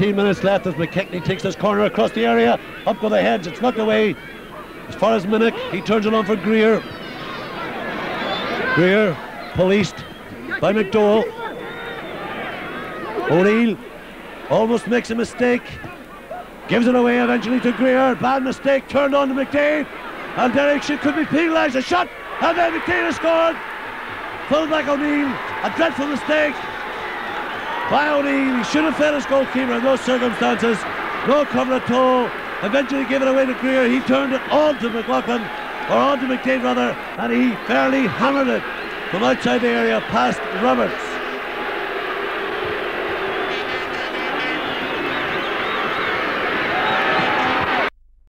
13 minutes left as McKechnie takes this corner across the area. Up go the heads. It's knocked away. As far as Minnick, he turns it on for Greer. Greer policed by McDowell. O'Neill almost makes a mistake. Gives it away eventually to Greer. Bad mistake. Turned on to McDaid. And Derek could be penalised. A shot. And then McDaid has scored. Full back O'Neill. A dreadful mistake by. He should have fed his goalkeeper in those circumstances. No cover at all. Eventually gave it away to Greer. He turned it on to McLaughlin, or on to McDaid rather, and he fairly hammered it from outside the area past Roberts.